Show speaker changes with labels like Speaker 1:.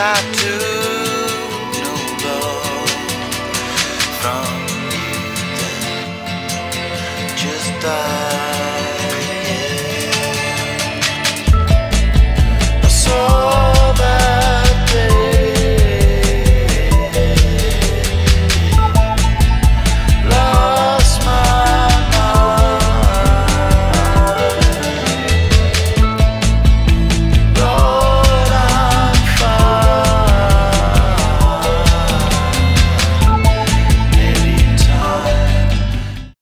Speaker 1: I do no love from you then just die